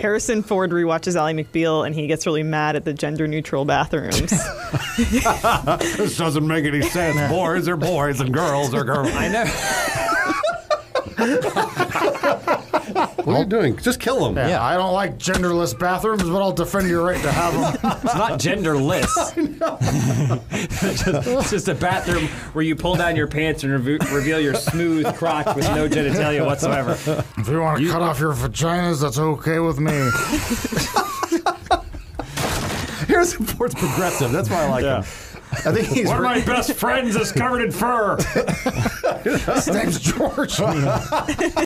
Harrison Ford rewatches Ally McBeal and he gets really mad at the gender neutral bathrooms. This doesn't make any sense. Boys are boys and girls are girls. I know. What are you doing? Just kill them. Yeah, I don't like genderless bathrooms, but I'll defend your right to have them. It's not genderless. it's, just, it's just a bathroom where you pull down your pants and reve- reveal your smooth crotch with no genitalia whatsoever. If you want to cut off your vaginas, that's okay with me. Harrison Ford's progressive. That's why I like him. I think he's. One of my best friends is covered in fur. His name's George.